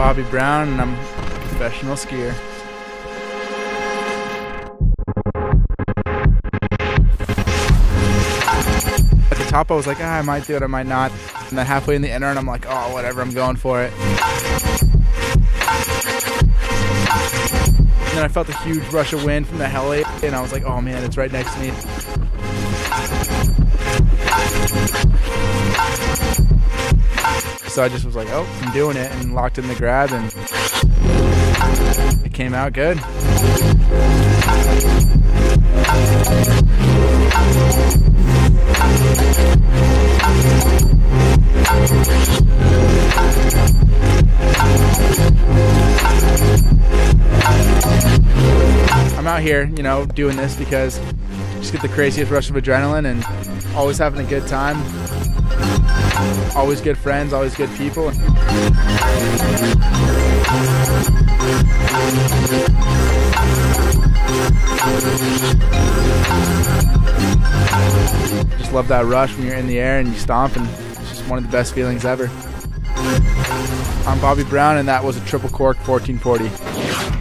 Bobby Brown, and I'm a professional skier. At the top, I was like, ah, I might do it, I might not. And then halfway in the inner, and I'm like, oh, whatever, I'm going for it. And then I felt a huge rush of wind from the heli, and I was like, oh man, it's right next to me. So I just was like, oh, I'm doing it, and locked in the grab, and it came out good. I'm out here, you know, doing this because just get the craziest rush of adrenaline and always having a good time. Always good friends, always good people. Just love that rush when you're in the air and you stomp, and it's just one of the best feelings ever. I'm Bobby Brown, and that was a triple cork 1440.